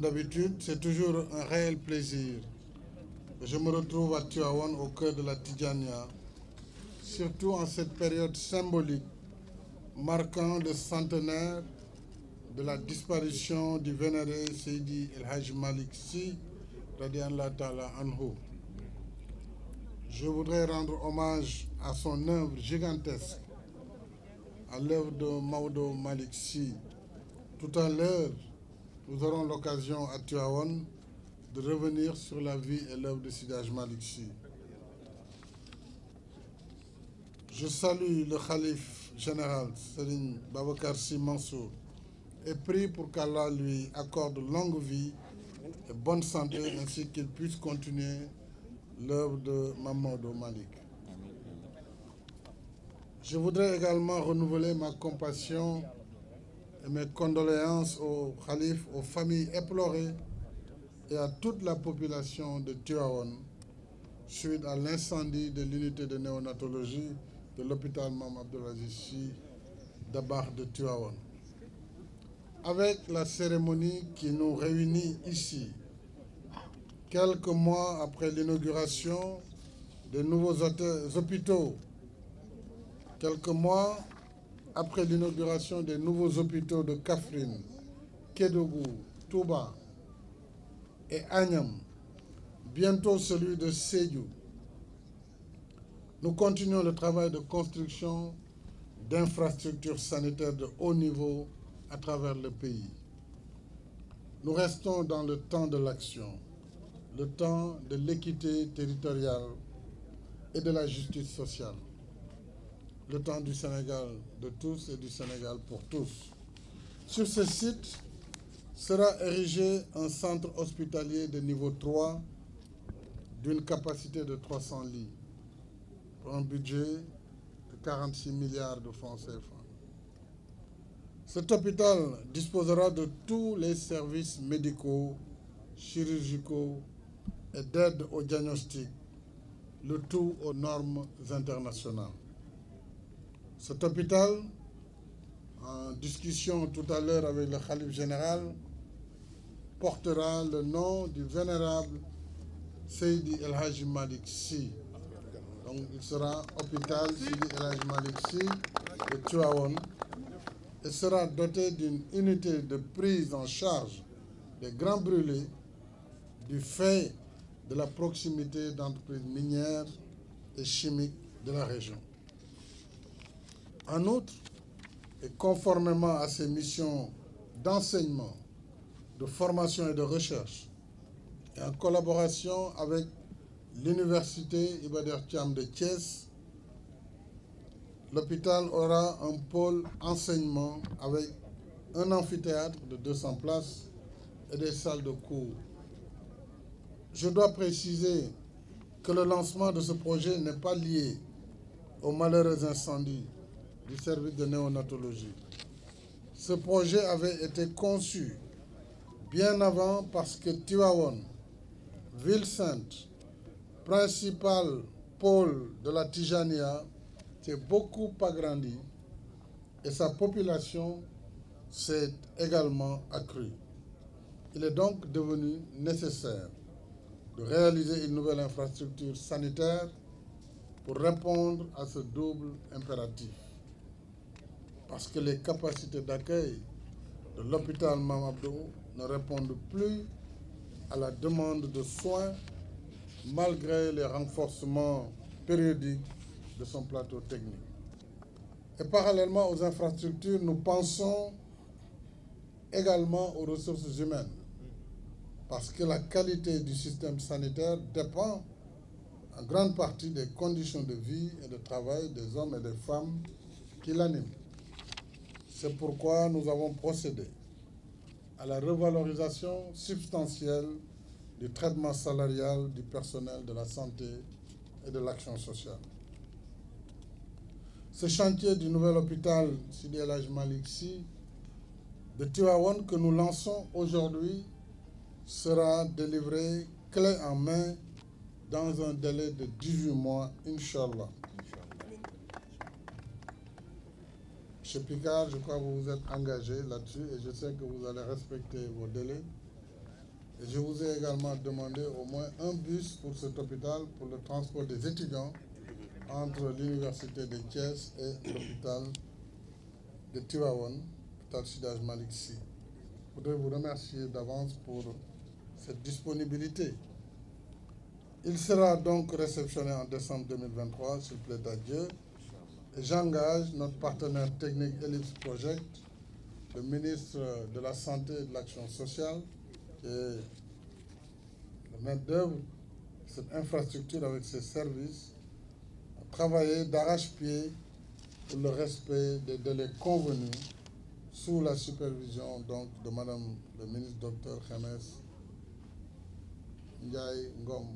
d'habitude, c'est toujours un réel plaisir. Je me retrouve à Tuawan au cœur de la Tidjania, surtout en cette période symbolique marquant le centenaire de la disparition du vénéré Seydi El Hajj Malik Si, anhu. Je voudrais rendre hommage à son œuvre gigantesque, à l'œuvre de Maudo Malik Si. Tout à l'heure, nous aurons l'occasion à Tuaon de revenir sur la vie et l'œuvre de Sidaj Malik Si. Je salue le calife général Serigne Babakar Mansour et prie pour qu'Allah lui accorde longue vie et bonne santé ainsi qu'il puisse continuer l'œuvre de Mamadou Malik. Je voudrais également renouveler ma compassion mes condoléances au calife, aux familles éplorées et à toute la population de Tuaon suite à l'incendie de l'unité de néonatologie de l'hôpital Mam Abdelaziz d'Abar de Tuaon. Avec la cérémonie qui nous réunit ici, quelques mois après l'inauguration des nouveaux hôpitaux, quelques mois après l'inauguration des nouveaux hôpitaux de Kafrine, Kédougou, Touba et Agnam, bientôt celui de Seyou, nous continuons le travail de construction d'infrastructures sanitaires de haut niveau à travers le pays. Nous restons dans le temps de l'action, le temps de l'équité territoriale et de la justice sociale, le temps du Sénégal de tous et du Sénégal pour tous. Sur ce site sera érigé un centre hospitalier de niveau 3 d'une capacité de 300 lits pour un budget de 46 milliards de francs CFA. Cet hôpital disposera de tous les services médicaux, chirurgicaux et d'aide au diagnostic, le tout aux normes internationales. Cet hôpital, en discussion tout à l'heure avec le Khalif général, portera le nom du vénérable Seydi El Haji Malik Si. Donc il sera hôpital Seydi El Haji Malik Si de Tuaon et sera doté d'une unité de prise en charge des grands brûlés du fait de la proximité d'entreprises minières et chimiques de la région. En outre, et conformément à ses missions d'enseignement, de formation et de recherche, et en collaboration avec l'Université Ibader Thiam de Thiès, l'hôpital aura un pôle enseignement avec un amphithéâtre de 200 places et des salles de cours. Je dois préciser que le lancement de ce projet n'est pas lié aux malheureux incendies du service de néonatologie. Ce projet avait été conçu bien avant parce que Tiwawon, ville sainte, principal pôle de la Tijania, s'est beaucoup agrandi et sa population s'est également accrue. Il est donc devenu nécessaire de réaliser une nouvelle infrastructure sanitaire pour répondre à ce double impératif. Parce que les capacités d'accueil de l'hôpital Mamabdo ne répondent plus à la demande de soins malgré les renforcements périodiques de son plateau technique. Et parallèlement aux infrastructures, nous pensons également aux ressources humaines, parce que la qualité du système sanitaire dépend en grande partie des conditions de vie et de travail des hommes et des femmes qui l'animent. C'est pourquoi nous avons procédé à la revalorisation substantielle du traitement salarial du personnel de la santé et de l'action sociale. Ce chantier du nouvel hôpital Sidi El Maliksi de Tiwawon que nous lançons aujourd'hui sera délivré clé en main dans un délai de 18 mois, Inch'Allah. Chez Picard, je crois que vous vous êtes engagé là-dessus et je sais que vous allez respecter vos délais. Et je vous ai également demandé au moins un bus pour cet hôpital pour le transport des étudiants entre l'université de Thiès et l'hôpital de Tivaouane, l'hôpital Sidaj Malik Sy. Je voudrais vous remercier d'avance pour cette disponibilité. Il sera donc réceptionné en décembre 2023, s'il plaît à Dieu. Et j'engage notre partenaire technique Ellipse Project, le ministre de la Santé et de l'Action sociale, est le maître d'œuvre cette infrastructure avec ses services, à travailler d'arrache-pied pour le respect des délais convenus sous la supervision donc, de Madame le ministre Dr James Ndiaye Ngom